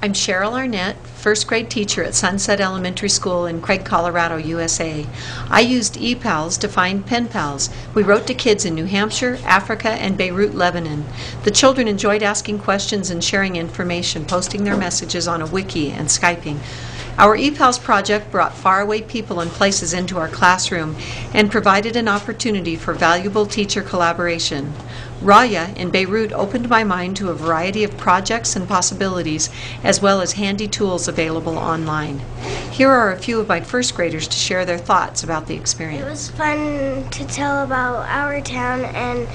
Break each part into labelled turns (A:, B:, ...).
A: I'm Cheryl Arnett, first grade teacher at Sunset Elementary School in Craig, Colorado, USA. I used ePals to find pen pals. We wrote to kids in New Hampshire, Africa, and Beirut, Lebanon. The children enjoyed asking questions and sharing information, posting their messages on a wiki and Skyping. Our ePals project brought faraway people and places into our classroom and provided an opportunity for valuable teacher collaboration. Rawya in Beirut opened my mind to a variety of projects and possibilities, as well as handy tools available online. Here are a few of my first graders to share their thoughts about the experience.
B: It was fun to tell about our town and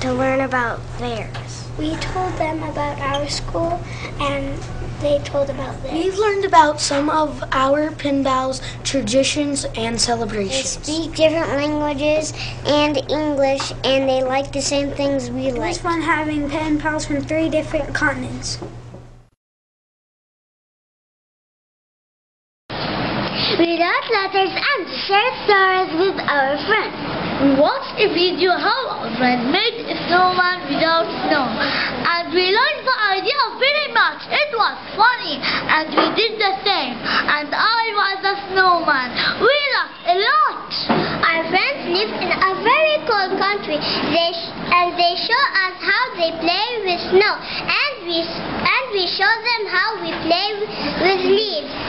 B: to learn about theirs.
C: We told them about our school and told about We've
D: learned about some of our pen pals' traditions and celebrations.
C: They speak different languages and English and they like the same things we
E: It was fun having pen pals from three different continents.
C: We wrote letters and shared stories with our friends.
F: We watched a video how a friend made a snowman without snow. And we learned the idea very much. It was funny. And we did the same. And I was a snowman. We laughed a lot.
C: Our friends live in a very cold country. They and they show us how they play with snow, and we and we show them how we play with leaves.